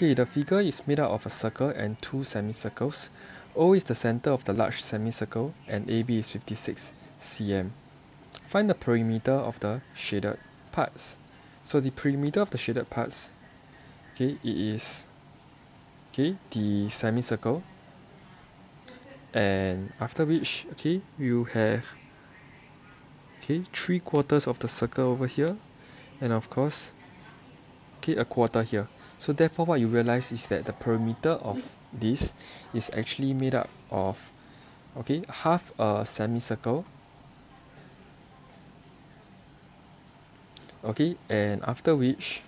Okay, the figure is made up of a circle and two semicircles. O is the center of the large semicircle and AB is 56 cm. Find the perimeter of the shaded parts. So the perimeter of the shaded parts, okay, it is okay the semicircle and after which okay you have okay three quarters of the circle over here and of course okay a quarter here so therefore what you realize is that the perimeter of this is actually made up of okay half a semicircle okay and after which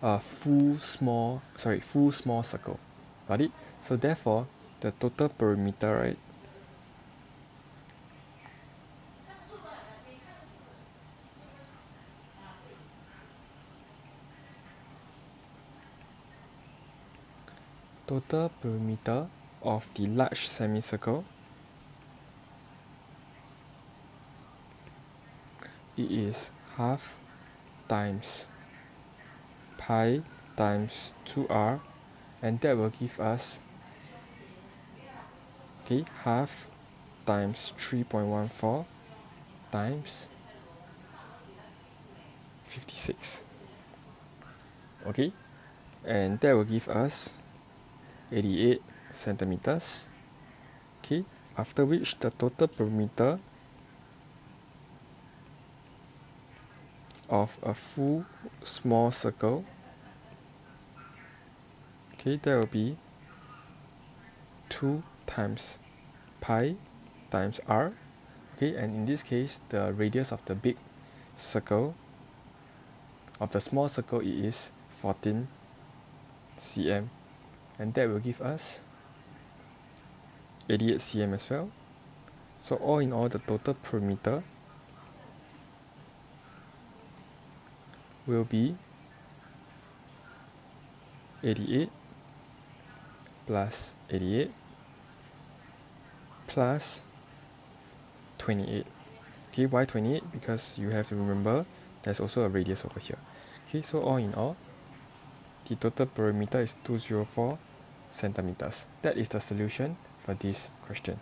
a full small sorry full small circle. Got it? So therefore the total perimeter right total perimeter of the large semicircle. It is half times pi times 2r and that will give us okay half times 3.14 times 56 okay? And that will give us 88 centimeters. Okay after which the total perimeter of a full small circle. Okay that will be 2 times pi times r. Okay and in this case the radius of the big circle of the small circle it is 14 cm and that will give us 88 cm as well. So all in all the total perimeter will be 88 plus 88 plus 28 okay why 28 because you have to remember there's also a radius over here. Okay so all in all the total perimeter is 204 centimeters. That is the solution for this question